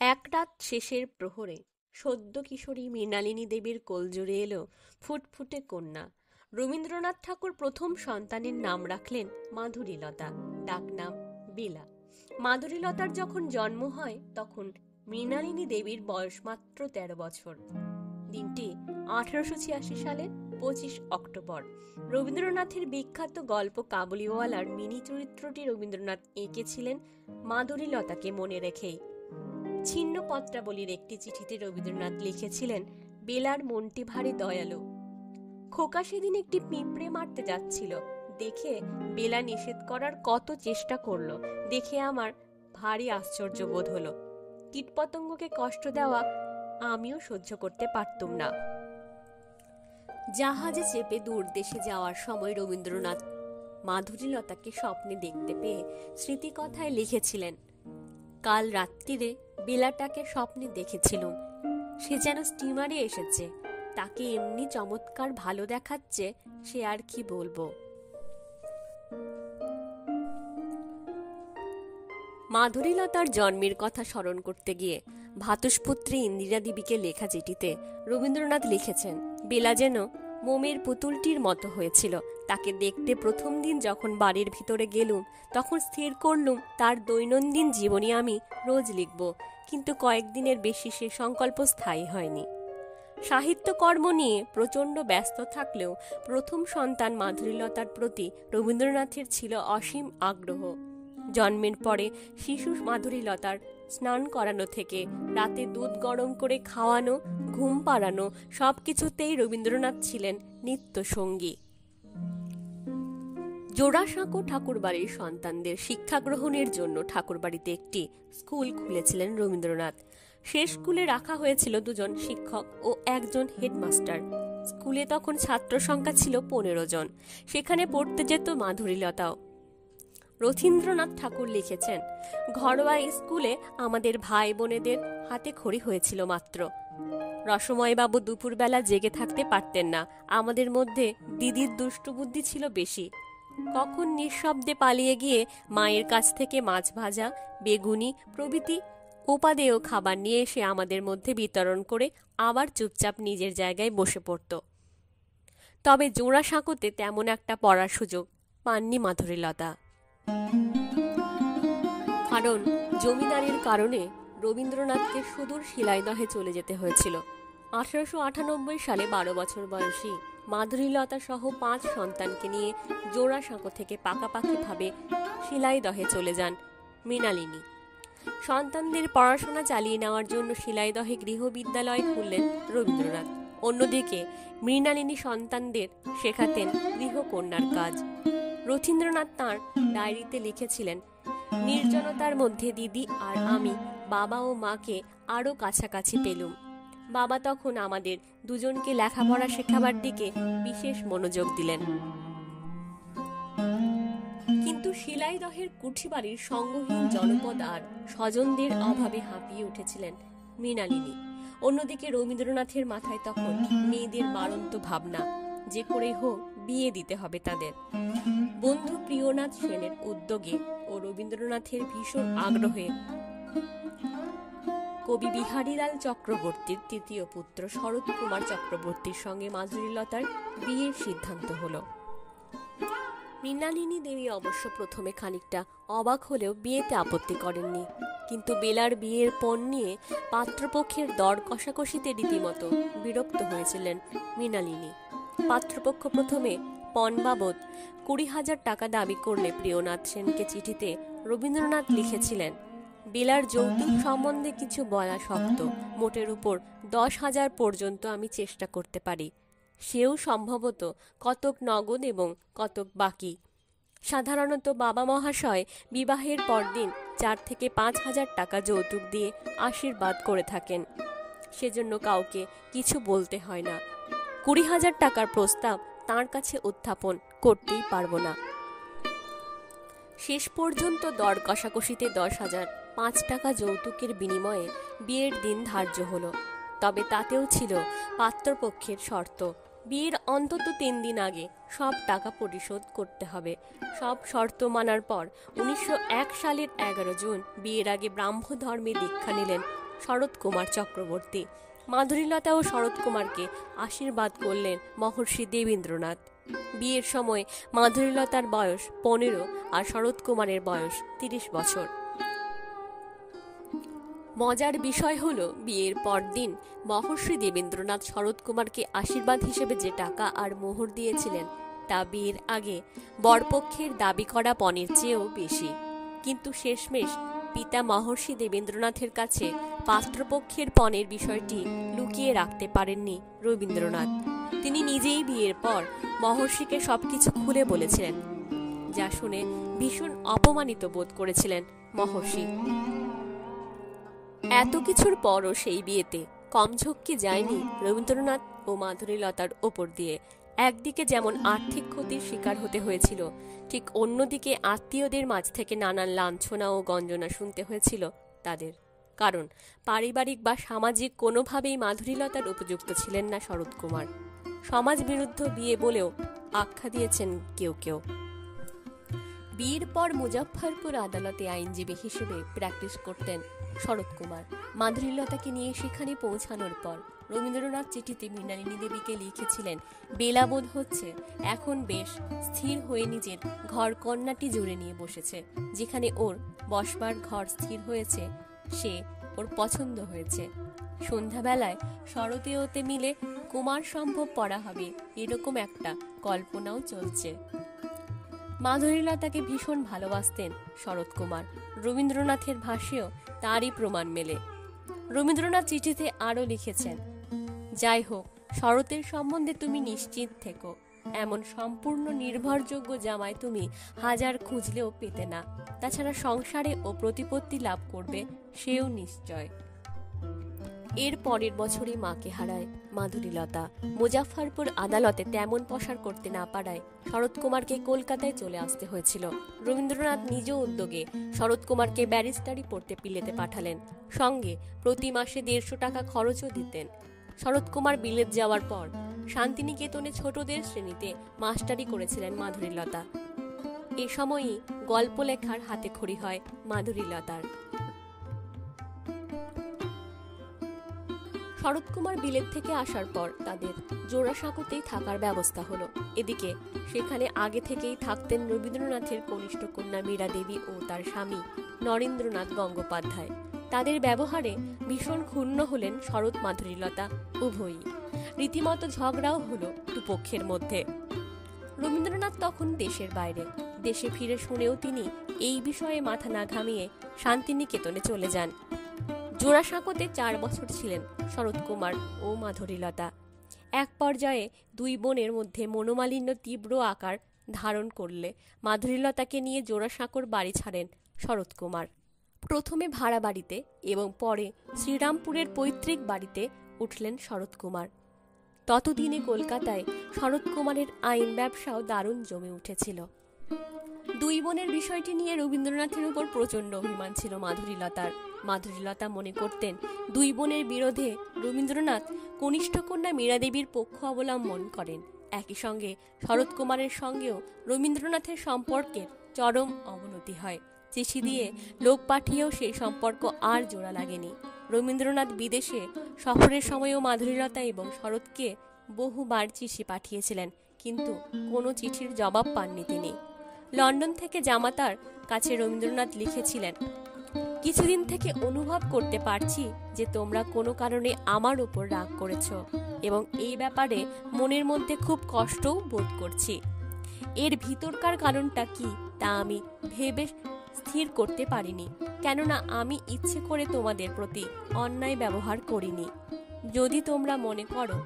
এক রাত শেষের প্রহরে সদ্য কিশোরী মৃণালিনী দেবীর কোলজুড়ে এলো ফুটফুটে কন্যা। রবীন্দ্রনাথ ঠাকুর প্রথম সন্তানের নাম রাখলেন মাধুরীলতা, ডাকনাম বিলা। মাধুরীলতার যখন জন্ম হয় তখন মৃণালিনী দেবীর বয়স মাত্র তেরো বছর। দিনটি আঠারোশো ছিয়াশি সালের পঁচিশ অক্টোবর। রবীন্দ্রনাথের বিখ্যাত গল্প কাবুলিওয়ালার মিনি চরিত্রটি রবীন্দ্রনাথ এঁকেছিলেন মাধুরীলতাকে মনে রেখেই। ছিন্ন পত্রাবলীর একটি চিঠিতে রবীন্দ্রনাথ লিখেছিলেন, বেলার মনটি ভারী দয়ালু। খোকা সেদিন একটি পিঁপড়ে মারতে যাচ্ছিল। দেখে বেলা নিষেধ করার কত চেষ্টা করল। দেখে আমার ভারী আশ্চর্য বোধ হলো। কীটপতঙ্গকে কষ্ট দেওয়া আমিও সহ্য করতে পারতুম না। জাহাজে চেপে দূর দেশে যাওয়ার সময় রবীন্দ্রনাথ মাধুরীলতাকে স্বপ্নে দেখতে পেয়ে স্মৃতিকথায় লিখেছিলেন কাল রাত্রিরে বেলাটাকে স্বপ্নে দেখেছিলুম। সে যেন স্টিমারে এসেছে। তাকে এমনি চমৎকার ভালো দেখাচ্ছে, সে আর কি বলব। মাধুরীলতার জন্মের কথা স্মরণ করতে গিয়ে ভাতুষপুত্রী ইন্দিরা দেবীকে লেখা চিঠিতে রবীন্দ্রনাথ লিখেছেন বেলা যেন মোমের পুতুলটির মতো হয়েছিল। তাকে দেখতে প্রথম দিন যখন বাড়ির ভিতরে গেলুম, তখন স্থির করলুম, তার দৈনন্দিন জীবনী আমি রোজ লিখব। কিন্তু কয়েকদিনের বেশি সে সংকল্প স্থায়ী হয়নি। সাহিত্যকর্ম নিয়ে প্রচণ্ড ব্যস্ত থাকলেও প্রথম সন্তান মাধুরীলতার প্রতি রবীন্দ্রনাথের ছিল অসীম আগ্রহ। জন্মের পরে শিশু মাধুরীলতার স্নান করানো থেকে, রাতে দুধ গরম করে খাওয়ানো, ঘুম পাড়ানো সব কিছুতেই রবীন্দ্রনাথ ছিলেন নিত্য সঙ্গী জোড়াসাঁকো ঠাকুরবাড়ির সন্তানদের শিক্ষা গ্রহণের জন্য ঠাকুরবাড়িতে একটি স্কুল খুলেছিলেন রবীন্দ্রনাথ। সে স্কুলে রাখা হয়েছিল দুজন শিক্ষক ও একজন হেডমাস্টার। স্কুলে তখন ছাত্র সংখ্যা ছিল পনেরো জন। সেখানে পড়তে যেত মাধুরীলতাও। রথীন্দ্রনাথ ঠাকুর লিখেছেন। ঘরোয়া স্কুলে আমাদের ভাই বোনেদের হাতে খড়ি হয়েছিল মাত্র। রসময়বাবু দুপুরবেলা জেগে থাকতে পারতেন না। আমাদের মধ্যে দিদির দুষ্টুবুদ্ধি ছিল বেশি। কখন নিঃশব্দে পালিয়ে গিয়ে মায়ের কাছ থেকে মাছ ভাজা, বেগুনি, প্রভৃতি, উপাদেয় খাবার নিয়ে এসে আমাদের মধ্যে বিতরণ করে আবার চুপচাপ নিজের জায়গায় বসে পড়ত। তবে জোড়া সাঁকোতে তেমন একটা পড়ার সুযোগ পাননি মাধুরীলতা। কারণ জমিদারির কারণে রবীন্দ্রনাথকে সুদূর শিলাইদহে চলে যেতে হয়েছিল। আঠারোশো আটানব্বই সালে বারো বছর বয়সী মাধুরীলতা সহ পাঁচ সন্তানকে নিয়ে জোড়া সাঁকো থেকে পাকাপাকিভাবে শিলাইদহে চলে যান মৃণালিনী। সন্তানদের পড়াশোনা চালিয়ে নেওয়ার জন্য শিলাইদহে গৃহবিদ্যালয় খুললেন রবীন্দ্রনাথ। অন্যদিকে মৃণালিনী সন্তানদের শেখাতেন গৃহকন্যার কাজ। রথীন্দ্রনাথ তাঁর ডায়েরিতে লিখেছিলেন, নির্জনতার মধ্যে দিদি আর আমি, বাবা ও মাকে আরও কাছাকাছি পেলুম। বাবা তখন আমাদের দুজনকে লেখাপড়া শেখাবার দিকে বিশেষ মনোযোগ দিলেন। কিন্তু শিলাইদহের কুঠিবাড়ির সঙ্গহীন জনপদ আর স্বজনদের অভাবে হাঁপিয়ে উঠেছিলেন মৃণালিনী। অন্যদিকে রবীন্দ্রনাথের মাথায় তখন মেয়েদের বাড়ন্ত ভাবনা, যে করে হোক বিয়ে দিতে হবে তাদের। বন্ধু প্রিয়নাথ সেনের উদ্যোগে ও রবীন্দ্রনাথের ভীষণ আগ্রহে কবি বিহারীলাল চক্রবর্তীর তৃতীয় পুত্র শরৎ কুমার চক্রবর্তীর সঙ্গে মাধুরীলতার বিয়ের সিদ্ধান্ত হলো। মৃণালিনী দেবী অবশ্য প্রথমে খানিকটা অবাক হলেও বিয়েতে আপত্তি করেননি, কিন্তু বেলার বিয়ের পণ নিয়ে পাত্রপক্ষের দর কষাকষিতে রীতিমতো বিরক্ত হয়েছিলেন মৃণালিনী। পাত্রপক্ষ প্রথমে পণ বাবদ কুড়ি হাজার টাকা দাবি করলে প্রিয়নাথ সেনকে চিঠিতে রবীন্দ্রনাথ লিখেছিলেন, বেলার যৌতুক সম্বন্ধে কিছু বলা শক্ত। মোটের উপর দশ হাজার পর্যন্ত আমি চেষ্টা করতে পারি। সেও সম্ভবত কতক নগদ এবং কতক বাকি। সাধারণত বাবা মহাশয় বিবাহের পরদিন চার থেকে পাঁচ হাজার টাকা যৌতুক দিয়ে আশীর্বাদ করে থাকেন। সেজন্য কাউকে কিছু বলতে হয় না। কুড়ি হাজার টাকার প্রস্তাব তার কাছে উত্থাপন করতেই পারব না। শেষ পর্যন্ত দর কষাকষিতে দশ হাজার পাঁচ টাকা যৌতুকের বিনিময়ে বিয়ের দিন ধার্য হলো। তবে তাতেও ছিল পাত্রপক্ষের শর্ত। বিয়ের অন্তত তিন দিন আগে সব টাকা পরিশোধ করতে হবে। সব শর্ত মানার পর উনিশশো এক সালের এগারো জুন বিয়ের আগে ব্রাহ্ম ধর্মে দীক্ষা নিলেন শরৎ কুমার চক্রবর্তী। মাধুরীলতা ও শরৎ কুমারকে আশীর্বাদ করলেন মহর্ষি দেবেন্দ্রনাথ। বিয়ের সময় মাধুরীলতার বয়স পনেরো আর শরৎ কুমারের বয়স তিরিশ বছর। মজার বিষয় হলো বিয়ের পরদিন মহর্ষি দেবেন্দ্রনাথ শরৎ কুমারকে আশীর্বাদ হিসেবে যে টাকা আর মোহর দিয়েছিলেন, তা বিয়ের আগে বরপক্ষের দাবি করা পণের চেয়েও বেশি। কিন্তু শেষমেশ পিতা মহর্ষি দেবেন্দ্রনাথের কাছে পাত্রপক্ষের পণের বিষয়টি লুকিয়ে রাখতে পারেননি রবীন্দ্রনাথ। তিনি নিজেই বিয়ের পর মহর্ষিকে সবকিছু খুলে বলেছিলেন, যা শুনে ভীষণ অপমানিত বোধ করেছিলেন মহর্ষি। এত কিছুর পরও সেই বিয়েতে কম ঝক্কি যায়নি রবীন্দ্রনাথ ও মাধুরীলতার ওপর দিয়ে। একদিকে যেমন আর্থিক ক্ষতির শিকার হতে হয়েছিল, ঠিক অন্যদিকে আত্মীয়দের মাঝ থেকে নানান লাঞ্ছনা ও গঞ্জনা শুনতে হয়েছিল তাদের। কারণ, পারিবারিক বা সামাজিক কোনোভাবেই মাধুরীলতার উপযুক্ত ছিলেন না শরৎ কুমার। সমাজ বিরুদ্ধ বিয়ে বলেও আখ্যা দিয়েছেন কেউ কেউ। বিয়ের পর মুজফ্ফরপুর আদালতে আইনজীবী হিসেবে প্র্যাকটিস করতেন শরৎ কুমার। মাধুরীলতাকে নিয়ে সেখানে পৌঁছানোর পর রবীন্দ্রনাথ চিঠিতে মৃণালিনী দেবীকে লিখেছিলেন, বেলাবোধ হচ্ছে, এখন বেশ, স্থির হয়ে নিজের ঘর কন্যাটি জুড়ে নিয়ে বসেছে, যেখানে ওর বসবার ঘর স্থির হয়েছে, সে ওর পছন্দ হয়েছে। সন্ধ্যাবেলায় শরতে ওতে মিলে কুমার সম্ভব পড়া হবে, এরকম একটা কল্পনাও চলছে। মাধুরীলতাকে ভীষণ ভালোবাসতেন শরৎ কুমার। রবীন্দ্রনাথের ভাষ্যেও তারই প্রমাণ মেলে। রবীন্দ্রনাথ চিঠিতে আরও লিখেছেন যাই হোক শরতের সম্বন্ধে তুমি নিশ্চিত থেকো। এমন সম্পূর্ণ নির্ভরযোগ্য জামাই তুমি হাজার খুঁজলেও পেতে না। তাছাড়া সংসারে ও প্রতিপত্তি লাভ করবে সেও নিশ্চয়। এর পরের বছরই মাকে হারায় মাধুরীলতা। মুজাফফরপুর আদালতে তেমন পসার করতে না পারায় শরৎ কুমারকে কলকাতায় চলে আসতে হয়েছিল। রবীন্দ্রনাথ নিজ উদ্যোগে শরৎ কুমারকে ব্যারিস্টারি পড়তে পিলেতে পাঠালেন। সঙ্গে প্রতি মাসে দেড়শো টাকা খরচও দিতেন। শরৎ কুমার বিলেত যাওয়ার পর শান্তিনিকেতনে ছোটদের শ্রেণীতে মাস্টারি করেছিলেন মাধুরীলতা। এ সময়ই গল্প লেখার হাতে খড়ি হয় মাধুরীলতার। শরৎ কুমার বিলেত থেকে আসার পর তাদের জোড়াসাঁকোতেই থাকার ব্যবস্থা হলো। এদিকে সেখানে আগে থেকেই থাকতেন রবীন্দ্রনাথের কনিষ্ঠ কন্যা মীরা দেবী ও তার স্বামী নরেন্দ্রনাথ গঙ্গোপাধ্যায়। তাদের ব্যবহারে ভীষণ ক্ষুণ্ণ হলেন শরৎ মাধুরীলতা, উভয়ই। রীতিমতো ঝগড়াও হলো দুপক্ষের মধ্যে। রবীন্দ্রনাথ তখন দেশের বাইরে। দেশে ফিরে শুনেও তিনি এই বিষয়ে মাথা না ঘামিয়ে শান্তিনিকেতনে চলে যান। জোড়াসাঁকোতে চার বছর ছিলেন শরৎ কুমার ও মাধুরীলতা। এক পর্যায়ে দুই বোনের মধ্যে মনোমালিন্য তীব্র আকার ধারণ করলে মাধুরীলতাকে নিয়ে জোড়াসাঁকোর বাড়ি ছাড়েন শরৎ কুমার। প্রথমে ভাড়া বাড়িতে এবং পরে শ্রীরামপুরের পৈতৃক বাড়িতে উঠলেন শরৎ কুমার। ততদিনে কলকাতায় শরৎ কুমারের আইন ব্যবসাও দারুণ জমে উঠেছিল। দুই বোনের বিষয়টি নিয়ে রবীন্দ্রনাথের উপর প্রচণ্ড অভিমান ছিল মাধুরীলতার। মাধুরীলতা মনে করতেন, দুই বোনের বিরোধে রবীন্দ্রনাথ কনিষ্ঠ কন্যা মীরাদেবীর পক্ষ অবলম্বন করেন। একই সঙ্গে শরৎ কুমারের সঙ্গেও রবীন্দ্রনাথের সম্পর্কের চরম অবনতি হয়। চিঠি দিয়ে লোক পাঠিয়েও সেই সম্পর্ক আর জোড়া লাগেনি। রবীন্দ্রনাথ বিদেশে সফরের সময়ও মাধুরীলতা এবং শরৎকে বহুবার চিঠি পাঠিয়েছিলেন, কিন্তু কোনো চিঠির জবাব পাননি তিনি। লন্ডন থেকে জামাতার কাছে রবীন্দ্রনাথ লিখেছিলেন, কিছুদিন থেকে অনুভব করতে পারছি যে তোমরা কোনো কারণে আমার উপর রাগ করেছ এবং এই ব্যাপারে মনের মধ্যে খুব কষ্টও বোধ করছি। এর ভিতরকার কারণটা কি তা আমি ভেবে স্থির করতে পারিনি, কেননা আমি ইচ্ছে করে তোমাদের প্রতি অন্যায় ব্যবহার করিনি। যদি তোমরা মনে করো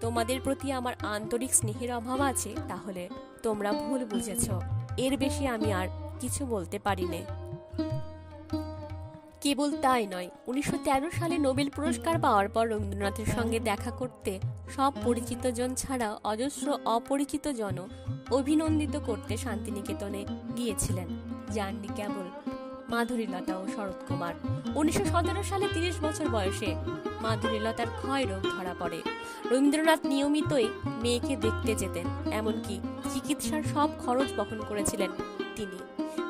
তোমাদের প্রতি আমার আন্তরিক স্নেহের অভাব আছে, তাহলে তোমরা ভুল বুঝেছ। এর বেশি আমি আর কিছু বলতে পারি না। কেবল তাই নয়, উনিশশো সালে নোবেল পুরস্কার পাওয়ার পর রবীন্দ্রনাথের সঙ্গে দেখা করতে সব পরিচিত জন ছাড়া অজস্র অপরিচিত জন অভিনন্দিত করতে শান্তিনিকেতনে গিয়েছিলেন যাননি কেবল মাধুরীলতা ও শরৎ কুমার। উনিশশো সতেরো সালে তিরিশ বছর বয়সে মাধুরীলতার ক্ষয় রোগ ধরা পড়ে। রবীন্দ্রনাথ নিয়মিতই মেয়েকে দেখতে যেতেন, এমনকি চিকিৎসার সব খরচ বহন করেছিলেন তিনি।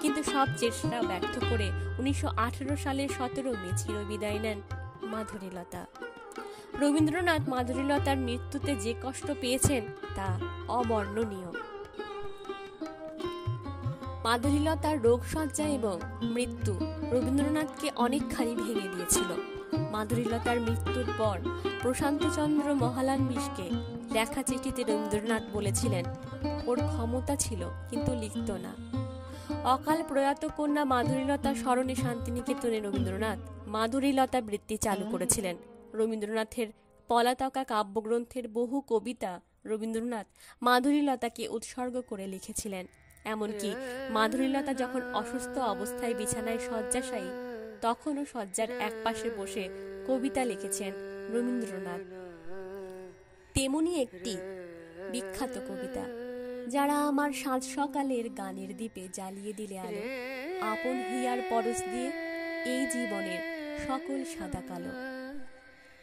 কিন্তু সব চেষ্টা ব্যর্থ করে উনিশশো সালের সতেরো মে চিরবিদায় নেন মাধুরীলতা। রবীন্দ্রনাথ মাধুরীলতার মৃত্যুতে যে কষ্ট পেয়েছেন তা অবর্ণনীয়। মাধুরীলতার রোগসজ্জা এবং মৃত্যু রবীন্দ্রনাথকে অনেকখানি ভেঙে দিয়েছিল। মাধুরীলতার মৃত্যুর পর প্রশান্তচন্দ্র মহালান মহালানবিশকে লেখা চিঠিতে রবীন্দ্রনাথ বলেছিলেন, ওর ক্ষমতা ছিল, কিন্তু লিখত না। অকাল প্রয়াত কন্যা মাধুরীলতা স্মরণে শান্তিনিকেতনে রবীন্দ্রনাথ মাধুরীলতা বৃত্তি চালু করেছিলেন। রবীন্দ্রনাথের পলাতকা কাব্যগ্রন্থের বহু কবিতা রবীন্দ্রনাথ মাধুরীলতাকে উৎসর্গ করে লিখেছিলেন। এমনকি মাধুরীলতা যখন অসুস্থ অবস্থায় বিছানায় শয্যাশায়ী, তখনও শয্যার একপাশে বসে কবিতা লিখেছেন রবীন্দ্রনাথ। তেমনি একটি বিখ্যাত কবিতা যারা আমার সাঁঝ সকালের গানের দ্বীপে জ্বালিয়ে দিলে আলো, আপন হিয়ার পরশ দিয়ে এই জীবনের সকল সাদা কালো।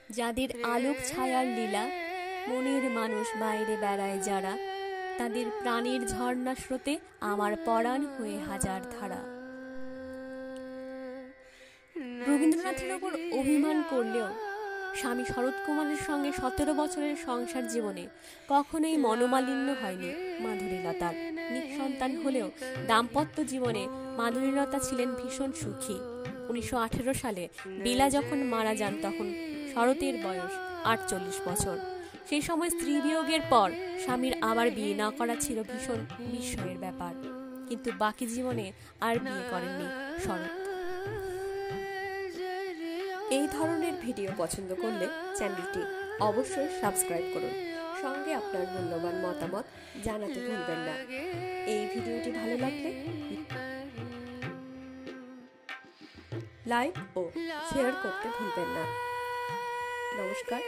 যাদের আলোক ছায়ার লীলা, মনের মানুষ বাইরে বেড়ায় যারা, তাদের প্রাণের ঝর্ণা স্রোতে আমার পরাণ হয়ে হাজার ধারা। রবীন্দ্রনাথের ওপর অভিমান করলেও স্বামী শরৎ কুমারের সঙ্গে সতেরো বছরের সংসার জীবনে কখনোই মনোমালিন্য হয়নি মাধুরীলতার। নিঃসন্তান হলেও দাম্পত্য জীবনে মাধুরীলতা ছিলেন ভীষণ সুখী। উনিশশো আঠেরো সালে বেলা যখন মারা যান তখন শরতের বয়স আটচল্লিশ বছর। সেই সময় স্ত্রী বিয়োগের পর স্বামীর আবার বিয়ে না করা ছিল ভীষণ বিস্ময়ের ব্যাপার। কিন্তু বাকি জীবনে আর বিয়ে করেননি শরৎ। এই ধরনের ভিডিও পছন্দ করলে চ্যানেলটি অবশ্যই সাবস্ক্রাইব করুন। সঙ্গে আপনার মূল্যবান মতামত জানাতে ভুলবেন না। এই ভিডিওটি ভালো লাগলে লাইক ও শেয়ার করতে ভুলবেন না। নমস্কার।